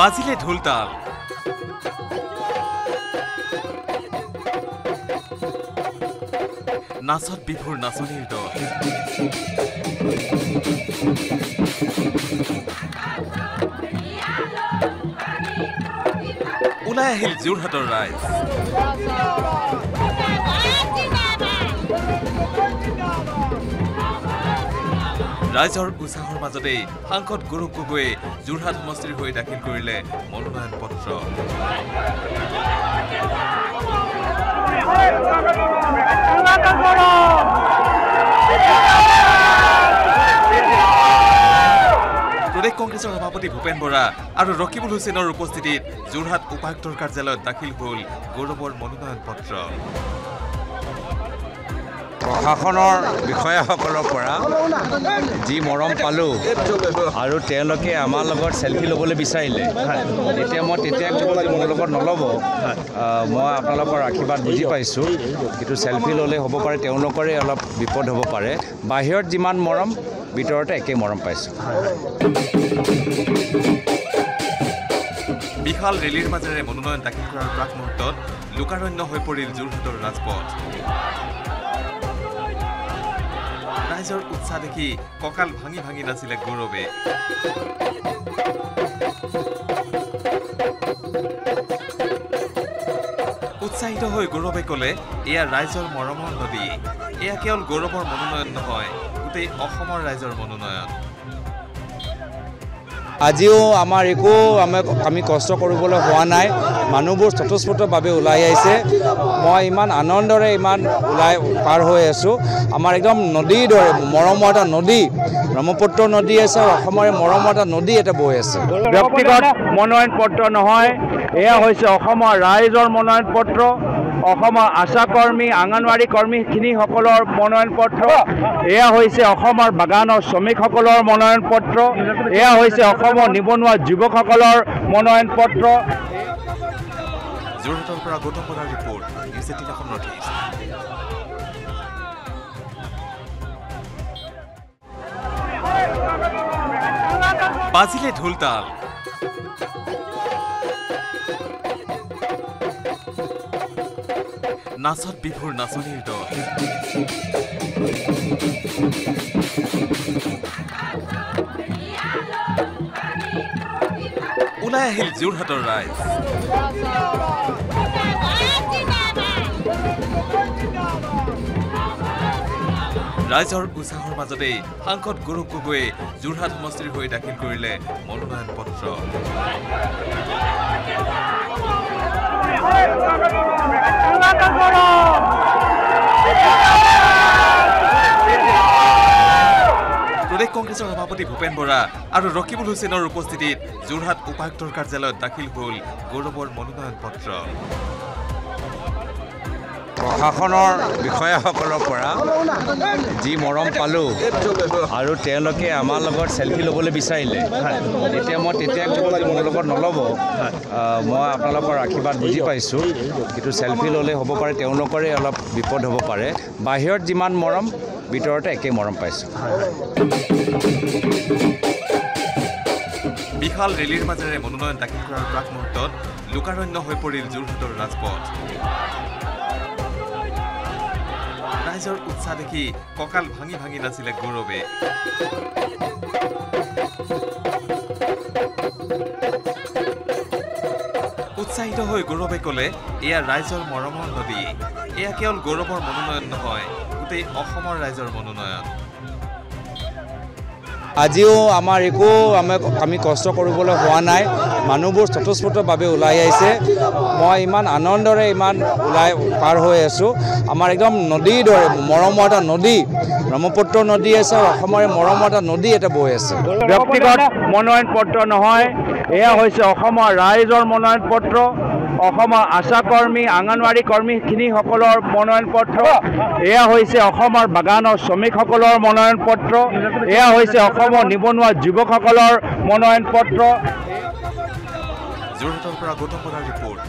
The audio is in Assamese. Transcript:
বাজিলে ঢোলতাল। নাচত বিভুৰ নাচনীৰ দল। ওলাই আহিল যোৰহাটৰ ৰাইজ। ৰাইজৰ উৎসাহৰ মাজতেই সাংসদ গৌৰৱ গগৈয়ে যোৰহাট সমষ্টিৰ হৈ দাখিল কৰিলে মনোনয়ন পত্ৰ। প্ৰদেশ কংগ্ৰেছৰ সভাপতি ভূপেন বৰা আৰু ৰকিবুল হুছেইনৰ উপস্থিতিত যোৰহাট উপায়ুক্তৰ কাৰ্যালয়ত দাখিল হ'ল গৌৰৱৰ মনোনয়ন পত্ৰ। প্ৰশাসনৰ বিষয়াসকলৰ পৰা যি মৰম পালোঁ আৰু তেওঁলোকে আমাৰ লগত চেলফি ল'বলৈ বিচাৰিলে তেতিয়া মই তেতিয়াই ক'লোঁ যে মোৰ লগত নল'ব। মই আপোনালোকৰ আশীৰ্বাদ বুজি পাইছোঁ। কিন্তু চেলফি ল'লে হ'ব পাৰে তেওঁলোকৰে অলপ বিপদ হ'ব পাৰে। বাহিৰত যিমান মৰম ভিতৰতে একেই মৰম পাইছোঁ। বিশাল ৰেলীৰ মাজেৰে মনোনয়ন দাখিল কৰাৰ প্ৰাক মুহূৰ্তত লোকাৰণ্য হৈ পৰিল যোৰহাটৰ ৰাজপথ। ৰাইজৰ উৎসাহ দেখি কঁকাল ভাঙি ভাঙি নাছিলে গৌৰৱে। উৎসাহিত হৈ গৌৰৱে ক'লে এয়া ৰাইজৰ মৰমৰ নদী। এয়া কেৱল গৌৰৱৰ মনোনয়ন নহয় গোটেই অসমৰ ৰাইজৰ মনোনয়ন। আজিও আমাৰ একো আমি আমি কষ্ট কৰিবলৈ হোৱা নাই। মানুহবোৰ স্বতঃস্ফূৰ্তভাৱে ওলাই আহিছে। মই ইমান আনন্দৰে ইমান ওলাই পাৰ হৈ আছোঁ। আমাৰ একদম নদীৰ দৰে মৰমৰ এটা নদী ব্ৰহ্মপুত্ৰ নদী আছে আৰু অসমৰে মৰমৰ এটা নদী এটা বৈ আছে। ব্যক্তিগত মনোনয়ন পত্ৰ নহয় এয়া হৈছে অসমৰ ৰাইজৰ মনোনয়ন পত্ৰ অসমৰ আশা কৰ্মী আংগনবাড়ী কৰ্মীখিনিসকলৰ মনোনয়ন পত্ৰ এয়া হৈছে অসমৰ বাগানৰ শ্ৰমিকসকলৰ মনোনয়ন পত্ৰ এয়া হৈছে অসমৰ নিবনুৱা যুৱকসকলৰ মনোনয়ন পত্ৰ যোৰহাটৰ পৰা গৌতম বৰাৰ ৰিপৰ্ট বাজিলে ঢোলতাল নাচত বিভুৰ নাচনীৰ দল। ওলাই আহিল যোৰহাটৰ ৰাইজ ৰাইজৰ উৎসাহৰ মাজতেই সাংসদ গৌৰৱ গগৈয়ে যোৰহাট সমষ্টিৰ হৈ দাখিল কৰিলে মনোনয়ন পত্ৰ। কংগ্ৰেছৰ সভাপতি ভূপেন বৰা আৰু ৰকিবুল হুছেইনৰ উপস্থিতিত যোৰহাট উপায়ুক্তৰ কাৰ্যালয়ত দাখিল হ'ল গৌৰৱৰ মনোনয়ন পত্ৰ। প্ৰশাসনৰ বিষয়াসকলৰ পৰা যি মৰম পালোঁ আৰু তেওঁলোকে আমাৰ লগত চেলফি ল'বলৈ বিচাৰিলে তেতিয়া মই তেতিয়াই ক'লোঁ যে মোৰ লগত নল'ব। মই আপোনালোকৰ আশীৰ্বাদ বুজি পাইছোঁ। কিন্তু চেলফি ল'লে হ'ব পাৰে তেওঁলোকৰে অলপ বিপদ হ'ব পাৰে। বাহিৰত যিমান মৰম ভিতৰতে একেই মৰম পাইছোঁ। বিশাল ৰেলীৰ মাজেৰে মনোনয়ন দাখিল কৰাৰ প্ৰাক মুহূৰ্তত লোকাৰণ্য হৈ পৰিল যোৰহাটৰ ৰাজপথ। ৰাইজৰ উৎসাহ দেখি কঁকাল ভাঙি ভাঙি নাছিলে গৌৰৱে। উৎসাহিত হৈ গৌৰৱে ক'লে এয়া ৰাইজৰ মৰমৰ নদী। এয়া কেৱল গৌৰৱৰ মনোনয়ন নহয় গোটেই অসমৰ ৰাইজৰ মনোনয়ন। আজিও আমাৰ একো আমি আমি কষ্ট কৰিবলৈ হোৱা নাই। মানুহবোৰ স্বতঃস্ফূৰ্তভাৱে ওলাই আহিছে। মই ইমান আনন্দৰে ইমান ওলাই পাৰ হৈ আছোঁ। আমাৰ একদম নদীৰ দৰে মৰমৰ এটা নদী ব্ৰহ্মপুত্ৰ নদী আছে আৰু অসমৰে মৰমৰ এটা নদী এটা বৈ আছে। ব্যক্তিগত মনোনয়ন পত্ৰ নহয় এয়া হৈছে অসমৰ ৰাইজৰ মনোনয়ন পত্ৰ। অসমৰ আশা কৰ্মী আংগনবাড়ী কৰ্মীখিনিসকলৰ মনোনয়ন পত্ৰ এয়া হৈছে অসমৰ বাগানৰ শ্ৰমিকসকলৰ মনোনয়ন পত্ৰ এয়া হৈছে অসমৰ নিবনুৱা যুৱকসকলৰ মনোনয়ন পত্ৰ যোৰহাটৰ পৰা গৌতম বৰাৰ ৰিপৰ্ট